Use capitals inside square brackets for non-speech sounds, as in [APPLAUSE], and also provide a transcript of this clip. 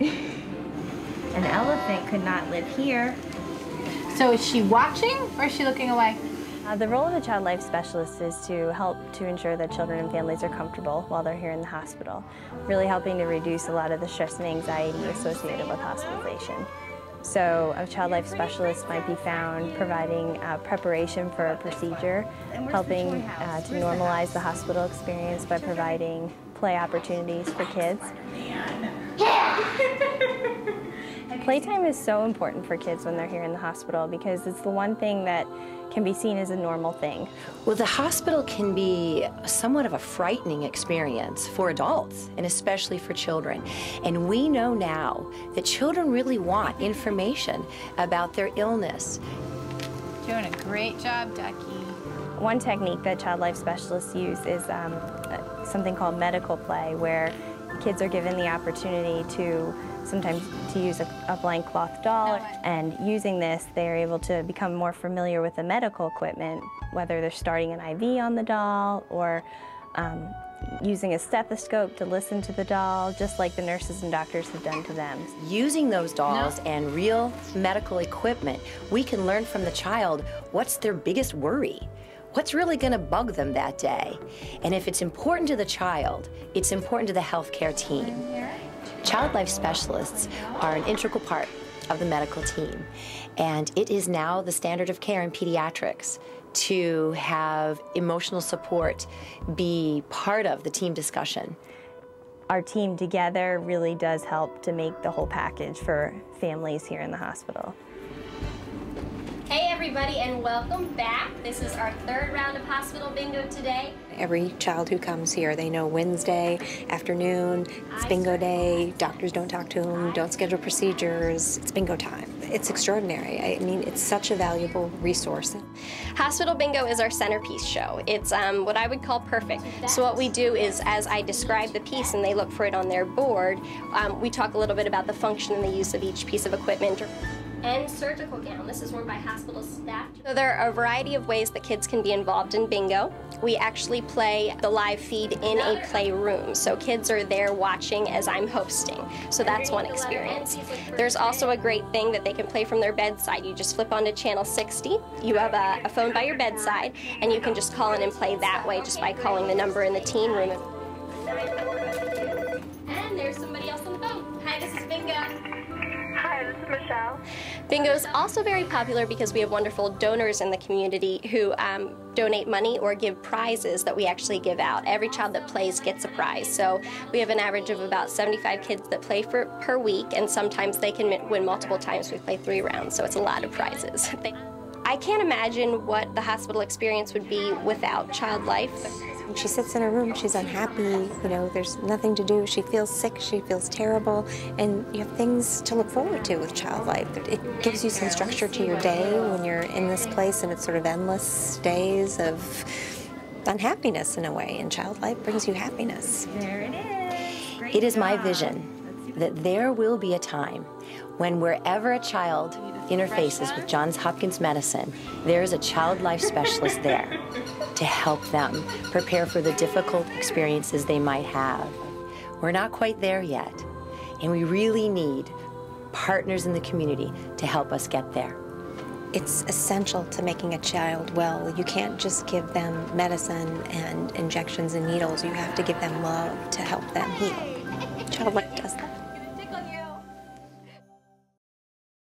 [LAUGHS] An elephant could not live here. So is she watching or is she looking away? Uh, the role of a child life specialist is to help to ensure that children and families are comfortable while they're here in the hospital, really helping to reduce a lot of the stress and anxiety associated with hospitalization. So a child life specialist might be found providing uh, preparation for a procedure, helping uh, to normalize the hospital experience by providing play opportunities for kids. [LAUGHS] [LAUGHS] Playtime is so important for kids when they're here in the hospital because it's the one thing that can be seen as a normal thing. Well, the hospital can be somewhat of a frightening experience for adults and especially for children. And we know now that children really want information about their illness. Doing a great job, Ducky. One technique that child life specialists use is um, uh, something called medical play, where kids are given the opportunity to sometimes to use a, a, blank cloth doll. And using this, they're able to become more familiar with the medical equipment, whether they're starting an IV on the doll or um, using a stethoscope to listen to the doll, just like the nurses and doctors have done to them. Using those dolls no. and real medical equipment, we can learn from the child what's their biggest worry what's really going to bug them that day. And if it's important to the child, it's important to the healthcare team. Child life specialists are an integral part of the medical team, and it is now the standard of care in pediatrics to have emotional support be part of the team discussion. Our team together really does help to make the whole package for families here in the hospital. Hey everybody and welcome back. This is our third round of hospital bingo today. Every child who comes here, they know Wednesday afternoon, it's bingo day, doctors don't talk to them, don't schedule procedures, it's bingo time. It's extraordinary. I mean, it's such a valuable resource. Hospital Bingo is our centerpiece show. It's um, what I would call perfect. So what we do is, as I describe the piece and they look for it on their board, um, we talk a little bit about the function and the use of each piece of equipment and surgical gown. This is worn by hospital staff. So there are a variety of ways that kids can be involved in bingo. We actually play the live feed in a playroom, so kids are there watching as I'm hosting. So that's one experience. There's also a great thing that they can play from their bedside. You just flip onto channel 60. You have a, a phone by your bedside, and you can just call in and play that way just by calling the number in the teen room. And there's somebody else on the phone. Hi, this is Bingo. Hi, this is Michelle. Bingo is also very popular because we have wonderful donors in the community who um, donate money or give prizes that we actually give out. Every child that plays gets a prize. So we have an average of about 75 kids that play for per week, and sometimes they can win multiple times. We play three rounds, so it's a lot of prizes. [LAUGHS] I can't imagine what the hospital experience would be without Child Life. She sits in her room, she's unhappy, you know, there's nothing to do. She feels sick, she feels terrible, and you have things to look forward to with Child Life. It gives you some structure to your day when you're in this place and it's sort of endless days of unhappiness in a way, and Child Life brings you happiness. There it is. Great it is job. my vision that there will be a time when wherever a child interfaces with Johns Hopkins Medicine, there is a child life specialist there to help them prepare for the difficult experiences they might have. We're not quite there yet, and we really need partners in the community to help us get there. It's essential to making a child well. You can't just give them medicine and injections and needles. You have to give them love to help them heal. Child life does that.